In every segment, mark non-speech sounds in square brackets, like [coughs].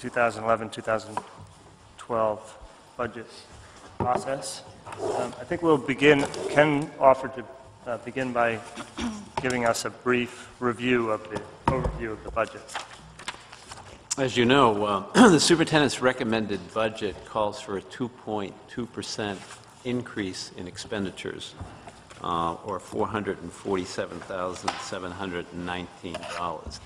2011, 2012 budget process. Um, I think we'll begin, Ken offered to uh, begin by giving us a brief review of the, overview of the budget. As you know, uh, [clears throat] the superintendent's recommended budget calls for a 2.2% increase in expenditures, uh, or $447,719.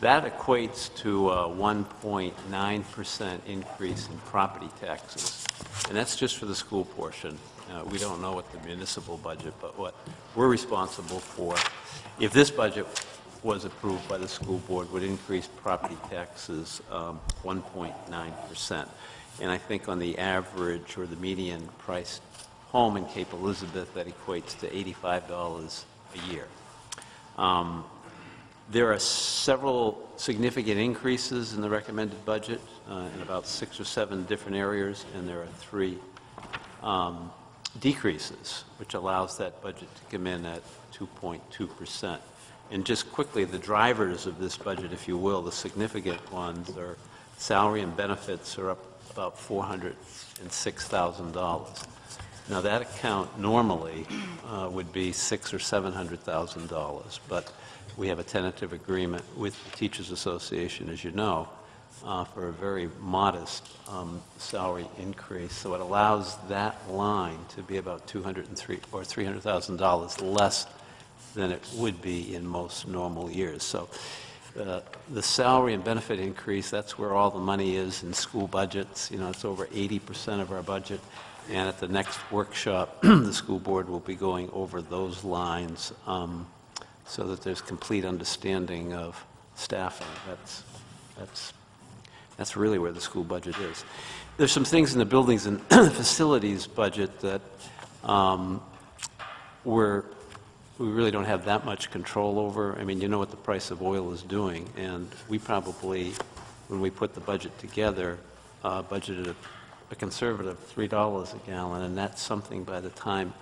That equates to a 1.9% increase in property taxes, and that's just for the school portion. Uh, We don't know what the municipal budget, but what we're responsible for, if this budget was approved by the school board, would increase property taxes um, 1.9%. And I think on the average or the median price home in Cape Elizabeth, that equates to $85 a year. Um, There are several significant increases in the recommended budget uh, in about six or seven different areas, and there are three um, decreases, which allows that budget to come in at 2.2%. And just quickly, the drivers of this budget, if you will, the significant ones are salary and benefits are up about $406,000. Now, that account normally uh, would be six or $700,000, but we have a tentative agreement with the Teachers Association, as you know, uh, for a very modest um, salary increase. So it allows that line to be about 203 or $300,000 less than it would be in most normal years. So uh, the salary and benefit increase, that's where all the money is in school budgets. You know, it's over 80% of our budget. And at the next workshop, [clears throat] the school board will be going over those lines um, so that there's complete understanding of staffing. That's, that's, that's really where the school budget is. There's some things in the buildings and [clears throat] facilities budget that um, we're, we really don't have that much control over. I mean, you know what the price of oil is doing, and we probably, when we put the budget together, uh, budgeted a a conservative $3 a gallon, and that's something by the time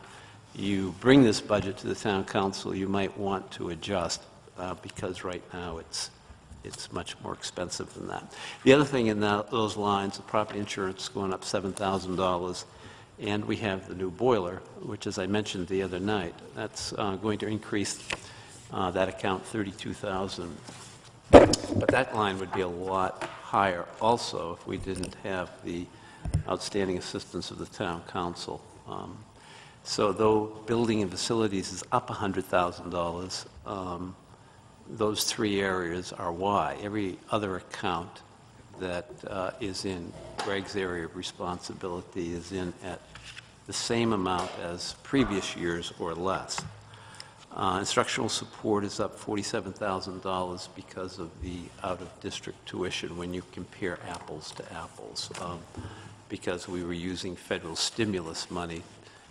you bring this budget to the town council, you might want to adjust, uh, because right now it's, it's much more expensive than that. The other thing in that- those lines, the property insurance is going up $7,000, and we have the new boiler, which, as I mentioned the other night, that's uh, going to increase uh, that account 32,000. But that line would be a lot higher also if we didn't have the outstanding assistance of the town council. Um, So though building and facilities is up $100,000, um, those three areas are why. Every other account that uh, is in Greg's area of responsibility is in at the same amount as previous years or less. Uh, Instructional support is up $47,000 because of the out-of-district tuition when you compare apples to apples, um, because we were using federal stimulus money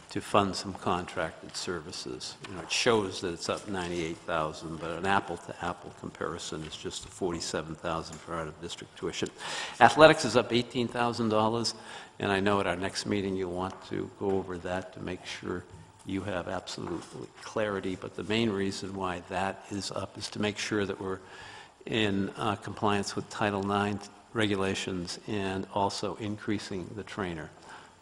to fund some contracted services. You know, it shows that it's up 98,000, but an apple-to-apple comparison is just the 47,000 for out-of-district tuition. Athletics is up $18,000, and I know at our next meeting you'll want to go over that to make sure you have absolute clarity, but the main reason why that is up is to make sure that we're in uh, compliance with Title IX regulations and also increasing the trainer.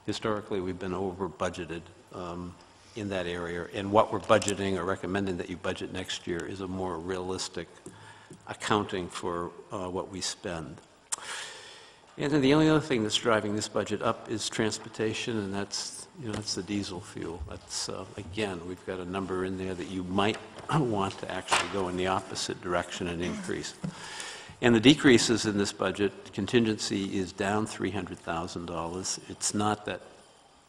Historically, we've been over budgeted um, in that area, and what we're budgeting or recommending that you budget next year is a more realistic accounting for uh, what we spend. And then the only other thing that's driving this budget up is transportation, and that's, you know, that's the diesel fuel. That's, uh, again, we've got a number in there that you might [coughs] want to actually go in the opposite direction and increase. And the decreases in this budget, contingency is down $300,000. It's not that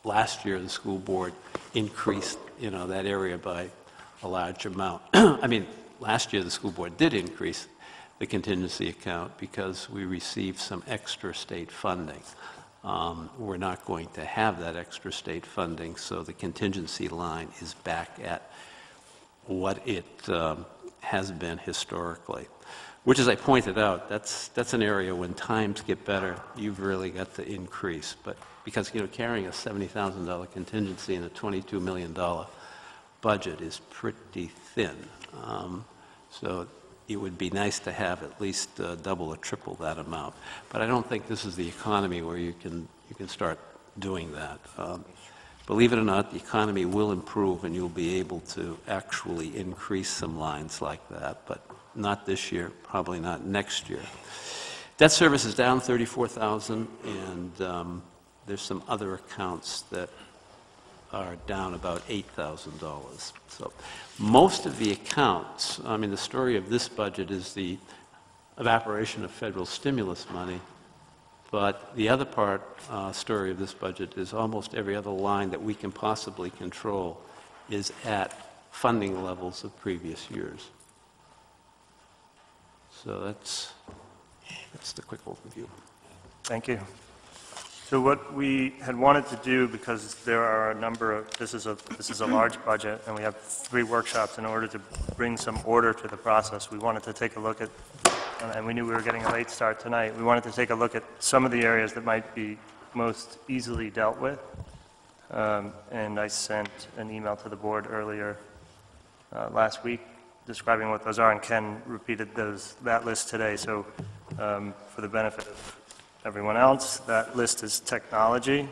last year the school board increased, you know, that area by a large amount. [clears throat] I mean, last year the school board did increase the contingency account because we received some extra state funding. Um, We're not going to have that extra state funding, so the contingency line is back at what it um, has been historically. Which, as I pointed out, that's, that's an area when times get better, you've really got to increase. But because, you know, carrying a $70,000 contingency in a $22 million budget is pretty thin. Um, So it would be nice to have at least uh, double or triple that amount. But I don't think this is the economy where you can, you can start doing that. Um, Believe it or not, the economy will improve, and you'll be able to actually increase some lines like that, but not this year, probably not next year. Debt service is down 34,000, and um, there's some other accounts that are down about $8,000. So most of the accounts, I mean, the story of this budget is the evaporation of federal stimulus money, but the other part, uh, story of this budget is almost every other line that we can possibly control is at funding levels of previous years. So that's, that's the quick overview. Thank you. So what we had wanted to do, because there are a number of, this is a, this is a large budget, and we have three workshops, in order to bring some order to the process, we wanted to take a look at, and we knew we were getting a late start tonight, we wanted to take a look at some of the areas that might be most easily dealt with. Um, And I sent an email to the board earlier uh, last week describing what those are, and Ken repeated those, that list today. So um, for the benefit of everyone else, that list is technology,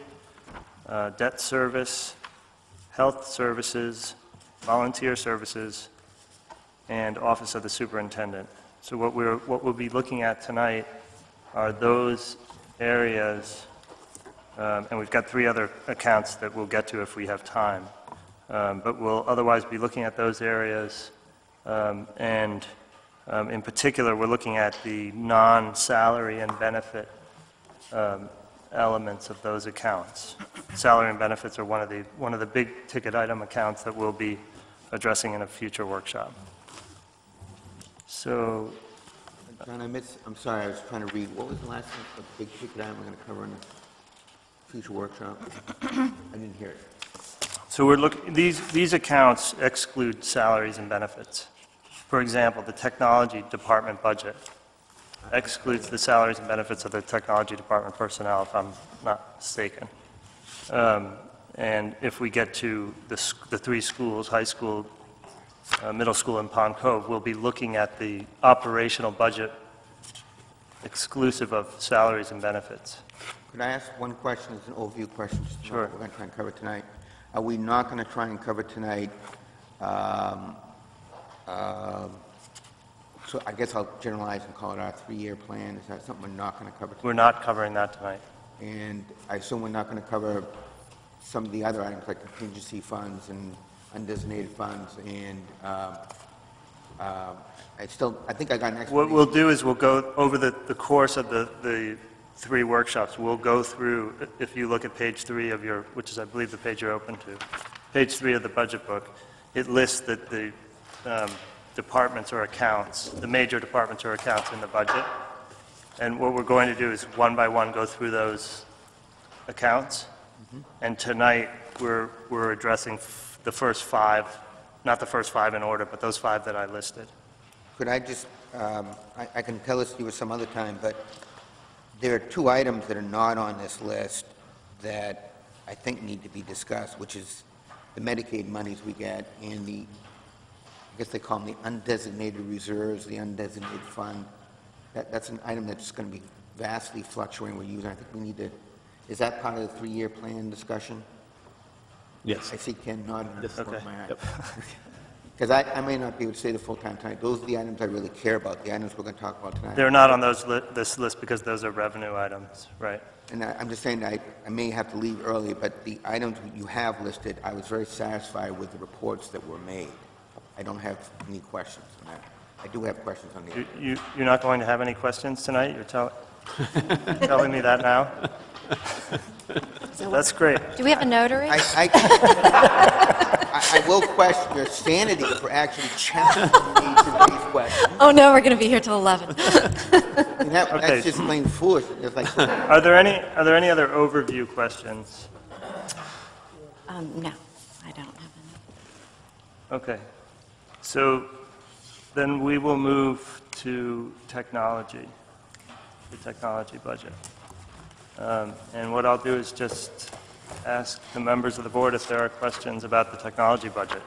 uh, debt service, health services, volunteer services, and office of the superintendent. So what we're, what we'll be looking at tonight are those areas, um, and we've got three other accounts that we'll get to if we have time. Um, But we'll otherwise be looking at those areas, um, and um, in particular, we're looking at the non-salary and benefit um, elements of those accounts. Salary and benefits are one of the, one of the big ticket item accounts that we'll be addressing in a future workshop. So, John, I missed, I'm sorry, I was trying to read, what was the last one, the big ticket item we're going to cover in the future workshop? I didn't hear it. so we're looking, these, these accounts exclude salaries and benefits. For example, the technology department budget excludes the salaries and benefits of the technology department personnel, if I'm not mistaken. Um, And if we get to the, the three schools, high school, uh, middle school, in Pond Cove, we'll be looking at the operational budget exclusive of salaries and benefits. Could I ask one question, it's an overview question, just Sure. we're going to try and cover tonight? Are we not going to try and cover tonight, um, um, so I guess I'll generalize and call it our three-year plan, is that something we're not going to cover? tonight? We're not covering that tonight. And I assume we're not going to cover some of the other items like contingency funds and undesignated funds and, um, um, I still, I think I got an What explanation. we'll do is we'll go, over the, the course of the, the three workshops, we'll go through, if you look at page three of your, which is, I believe, the page you're open to, page three of the budget book, it lists that the um, departments or accounts, the major departments or accounts in the budget. And what we're going to do is, one by one, go through those accounts. And tonight, we're, we're addressing the first five, not the first five in order, but those five that I listed. Could I just, um, I I can tell this to you some other time, but there are two items that are not on this list that I think need to be discussed, which is the Medicaid monies we get and the, I guess they call them the undesignated reserves, the undesignated fund. That, that's an item that's going to be vastly fluctuating we're using. I think we need to, is that part of the three-year plan discussion? Yes. I see Ken nodding. the corner of my eye. Yep. [laughs] Because I, I may not be able to stay the full time tonight. Those are the items I really care about, the items we're going to talk about tonight. They're not on those, li- this list because those are revenue items, right? And I, I'm just saying, I, I may have to leave early, but the items you have listed, I was very satisfied with the reports that were made. I don't have any questions on that. I do have questions on the, You, you- you're not going to have any questions tonight? You're tell- [laughs] telling me that now? That's great. Do we have a notary? I, I, I I will question your sanity for actually challenging me to these questions. Oh, no, we're going to be here till 11. And that, Okay. that's just plain foolish. It's like, Are there any, are there any other overview questions? Um, No, I don't have any. Okay. So then we will move to technology, the technology budget. Um, And what I'll do is just ask the members of the board if there are questions about the technology budget.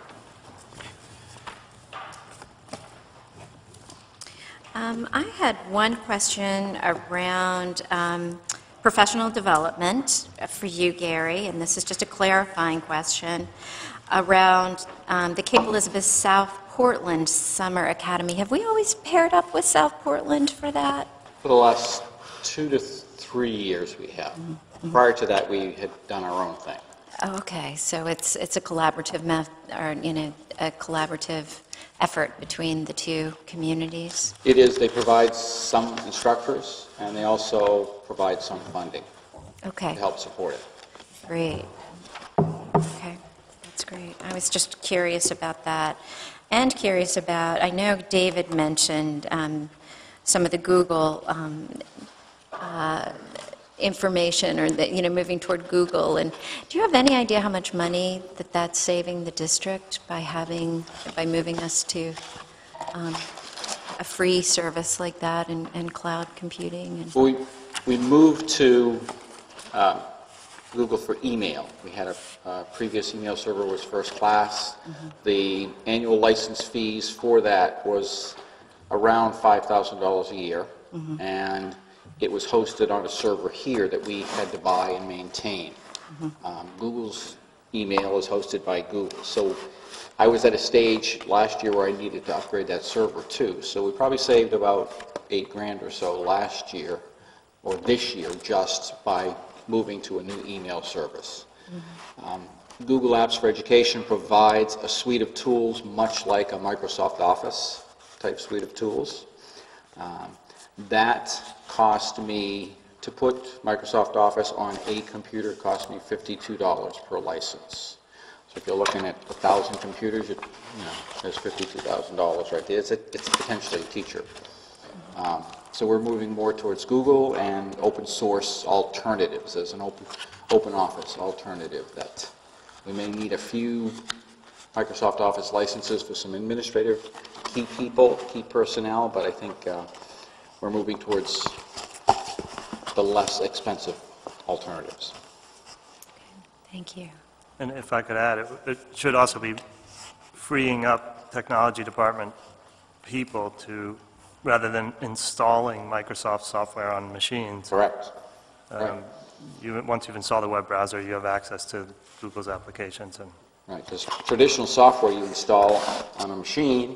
Um, I had one question around um, professional development for you, Gary, and this is just a clarifying question, around um, the Cape Elizabeth South Portland Summer Academy. Have we always paired up with South Portland for that? For the last two to three years, we have. Prior to that, we had done our own thing. Oh, okay, so it's, it's a collaborative meth, or, you know, a collaborative effort between the two communities? It is, they provide some instructors, and they also provide some funding Okay. to help support it. Great. Okay, that's great. I was just curious about that. And curious about, I know David mentioned um, some of the Google um, uh, information, or that, you know, moving toward Google. And do you have any idea how much money that that's saving the district by having, by moving us to um, a free service like that and and cloud computing? and- Well, We, we moved to um, Google for email. We had a uh, previous email server was FirstClass. The annual license fees for that was around $5,000 a year. And it was hosted on a server here that we had to buy and maintain. Um, Google's email is hosted by Google. So I was at a stage last year where I needed to upgrade that server too. So we probably saved about eight grand or so last year, or this year, just by moving to a new email service. Um, Google Apps for Education provides a suite of tools, much like a Microsoft Office type suite of tools. Um, That cost me, to put Microsoft Office on a computer, cost me $52 per license. So if you're looking at 1,000 computers, you you know, there's $52,000 right there. It's a- it's potentially a teacher. Um, So we're moving more towards Google and open source alternatives as an open, OpenOffice alternative that we may need a few Microsoft Office licenses for some administrative key people, key personnel, but I think uh, we're moving towards the less expensive alternatives. Thank you. And if I could add, it- it should also be freeing up technology department people to, rather than installing Microsoft software on machines, Correct? Right. um, you, once you've installed the web browser, you have access to Google's applications, and Right, because traditional software you install on a machine,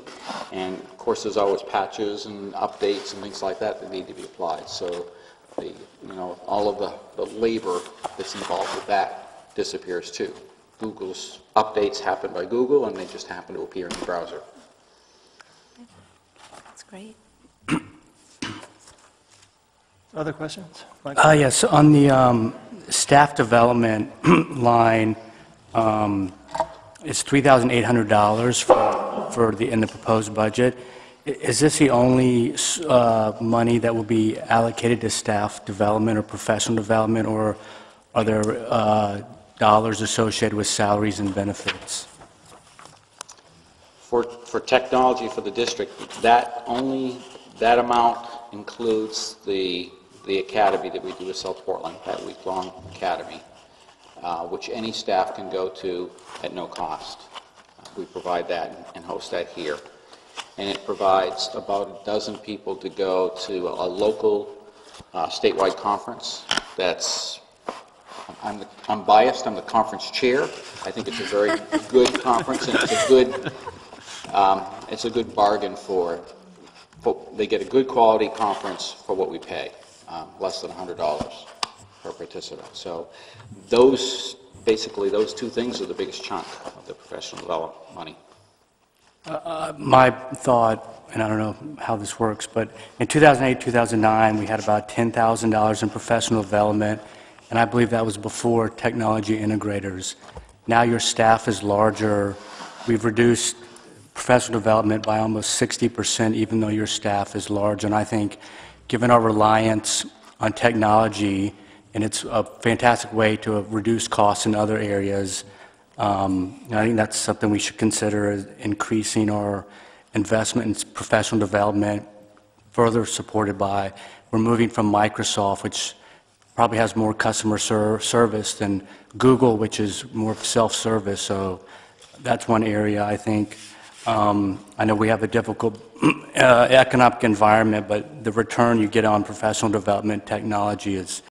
and of course, there's always patches and updates and things like that that need to be applied. So the, you know, all of the, the labor that's involved with that disappears too. Google's updates happen by Google, and they just happen to appear in the browser. That's great. [coughs] other questions? Mike? Uh, Yes, on the um, staff development [clears throat] line, um, it's $3,800 for for the, in the proposed budget. Is this the only uh, money that will be allocated to staff development or professional development, or are there uh, dollars associated with salaries and benefits? For, for technology for the district, that only, that amount includes the, the academy that we do at South Portland, that week-long academy, uh, which any staff can go to at no cost. Uh, We provide that and host that here. And it provides about a dozen people to go to a local uh, statewide conference that's I'm the- I'm biased, I'm the conference chair. I think it's a very good [laughs] conference, and it's a good, um, it's a good bargain for, for- they get a good quality conference for what we pay, um, less than $100 per participant. So those, basically, those two things are the biggest chunk of the professional development money. Uh, uh, my thought, and I don't know how this works, but in 2008, 2009, we had about $10,000 in professional development, and I believe that was before technology integrators. Now your staff is larger. We've reduced professional development by almost 60%, even though your staff is large. And I think, given our reliance on technology, and it's a fantastic way to reduce costs in other areas, um, I think that's something we should consider, increasing our investment in professional development, further supported by, we're moving from Microsoft, which probably has more customer ser- service than Google, which is more self-service, so that's one area, I think. Um, I know we have a difficult [clears throat] uh, economic environment, but the return you get on professional development technology is